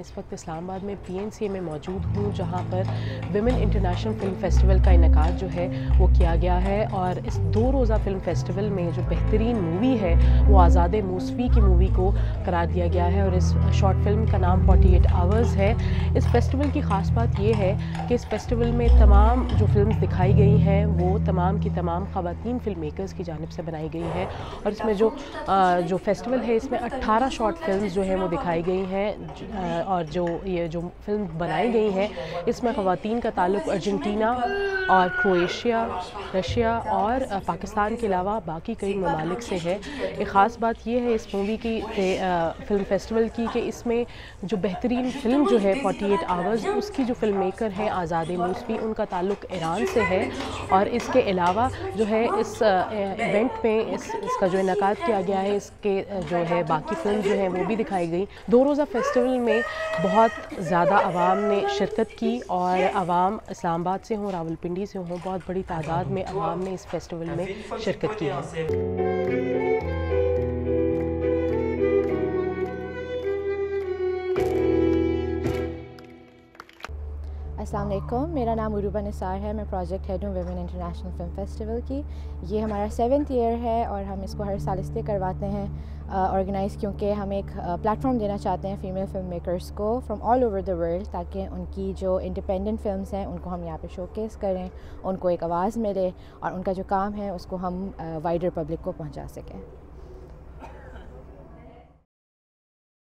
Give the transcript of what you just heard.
इस वक्त इस्लामाबाद में पीएनसीए में मौजूद हूँ, जहाँ पर विमेन इंटरनेशनल फ़िल्म फेस्टिवल का इनका जो है, वो किया गया है। और इस दो रोज़ा फ़िल्म फेस्टिवल में जो बेहतरीन मूवी है, वो आज़ाद मूसवी की मूवी को करार दिया गया है। और इस शॉर्ट फ़िल्म का नाम 48 आवर्स है। इस फेस्टिवल की ख़ास बात ये है कि इस फेस्टिवल में तमाम जो फ़िल्म दिखाई गई हैं, वो तमाम की तमाम ख़वान फ़िल्म मेकर्स की जानब से बनाई गई हैं। और इसमें जो जो फेस्टिवल है, इसमें अट्ठारह शॉर्ट फ़िल्म जो हैं, वो दिखाई गई हैं। और जो ये जो फ़िल्म बनाई गई हैं, इसमें ख़वान का ताल्लुक अर्जेंटीना और क्रोएशिया, रशिया और पाकिस्तान के अलावा बाकी कई ममालिक से है। एक ख़ास बात यह है इस मूवी की फ़िल्म फेस्टिवल की कि इसमें जो बेहतरीन फ़िल्म जो है 48 आवर्स उसकी जो फ़िल्म मेकर हैं, आज़ाद मूसवी, उनका ताल्लुक ईरान से है। और इसके अलावा जो है, इस इवेंट में इस, इसका जो इनका किया गया है, इसके जो है, बाकी फ़िल्म जो है, वो भी दिखाई गई। दो रोज़ा फेस्टिवल में बहुत ज़्यादा आवाम ने शिरकत की और आवाम इस्लामाबाद से हों, रावलपिंडी से हों, बहुत बड़ी तादाद में आवाम ने इस फेस्टिवल में शिरकत की है। अस्सलाम वालेकुम। मेरा नाम उरूबा निसार है। मैं प्रोजेक्ट हेड हूँ वेमेन इंटरनेशनल फ़िल्म फेस्टिवल की। ये हमारा सेवन्थ ईयर है और हम इसको हर साल इसलिए करवाते हैं ऑर्गेनाइज़ क्योंकि हम एक प्लेटफॉर्म देना चाहते हैं फ़ीमेल फ़िल्म मेकर्स को from all over the world ताकि उनकी जो इंडिपेंडेंट फिल्म्स हैं, उनको हम यहाँ पे शोकेस करें, उनको एक आवाज़ मिले और उनका जो काम है उसको हम वाइडर पब्लिक को पहुँचा सकें।